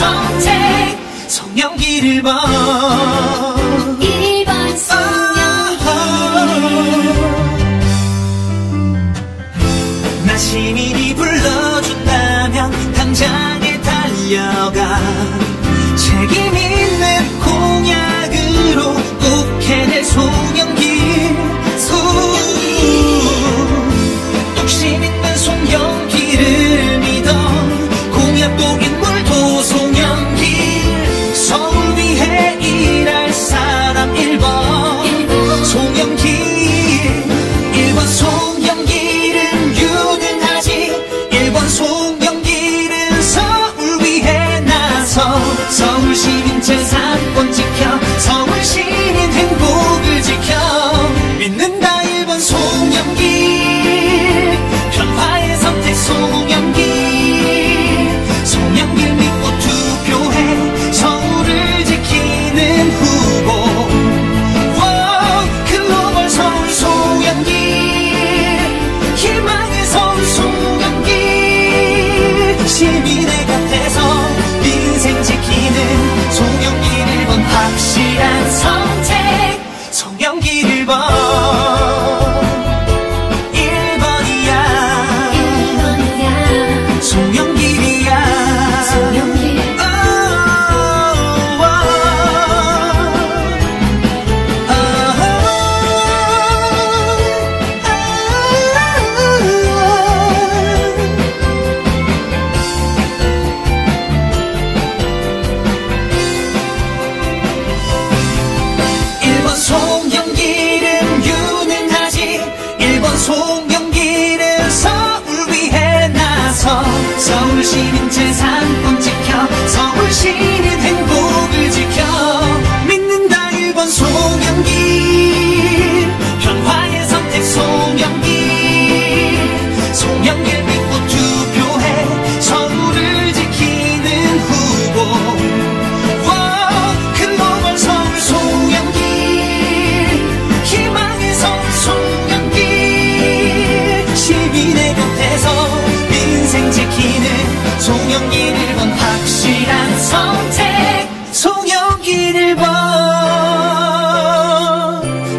선택. 성명길 1번 지켜 서울시민 재산권 지켜 서울시민 행복을 지켜. 믿는다 1번 송영기. 변화의 선택 송영기. 송영길 믿고 투표해 서울을 지키는 후보. 워 글로벌 서울 송영기. 희망의 서울 송영기. 시민의 가 당신은 제사 송영길 1번 확실한 선택 송영길 1번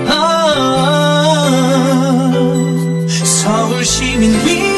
어, 서울시민 위